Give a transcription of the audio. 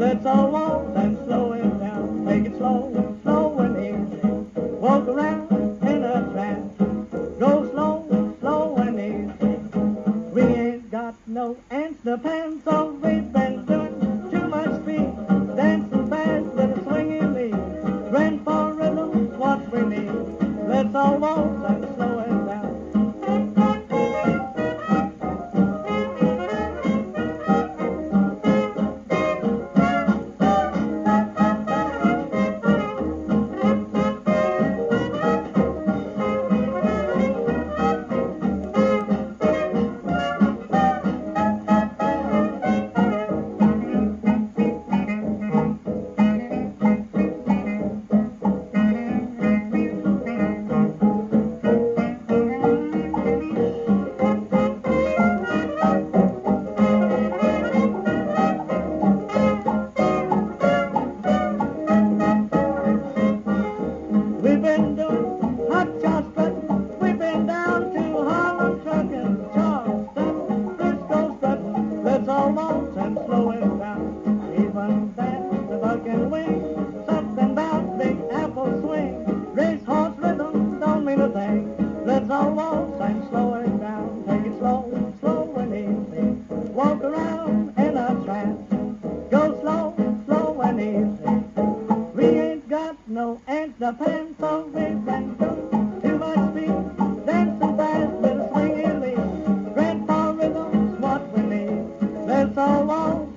Let's all walk and slow it down. Take it slow, slow and easy. Walk around in a trance. Go slow, slow and easy. We ain't got no answer pants, so we've been doing. a pants all day ran to my dancing fast, little swinging lead. Grandpa rhythm's what we need. All.